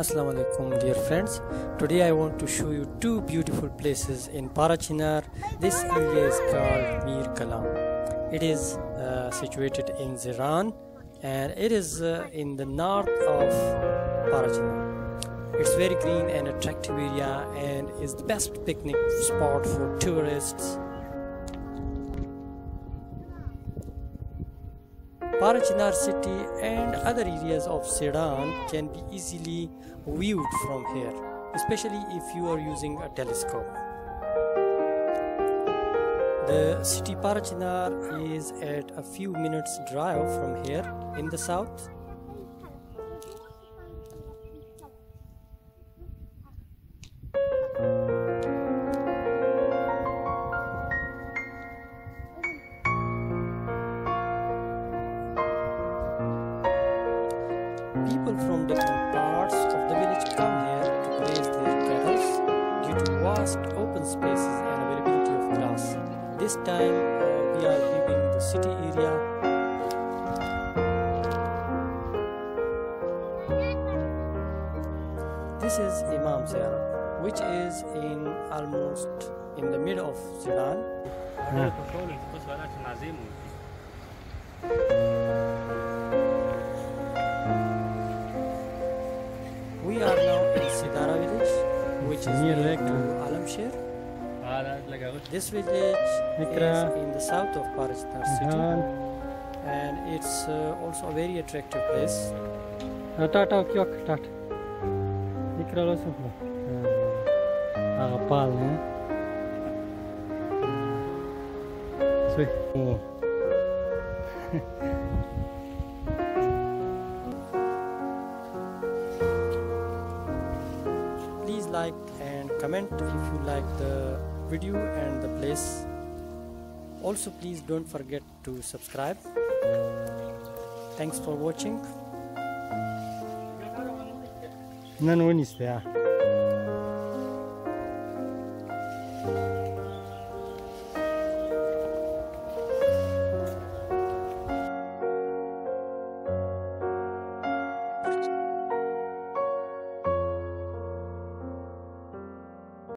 Assalamu alaikum dear friends. Today I want to show you two beautiful places in Parachinar. This area is called Mir Kalam. It is uh, situated in Zeran and it is uh, in the north of Parachinar. It's very green and attractive area and is the best picnic spot for tourists Parachinar city and other areas of Sedan can be easily viewed from here, especially if you are using a telescope. The city Parachinar is at a few minutes drive from here in the south. People from different parts of the village come here to graze their cattle due to vast open spaces and availability of grass. This time uh, we are viewing the city area. This is Imam Ziarat, which is in almost in the middle of Sudan. We are now in Sidara village, which is Near near lake, to huh? Alamshir. This village Mikra. is in the south of Parachinar city and it's uh, also a very attractive place. Tata kiok tat. Ikra lo semua. Agapal ne. Sui. like and comment if you like the video and the place. Also please don't forget to subscribe. Thanks for watching. None one is there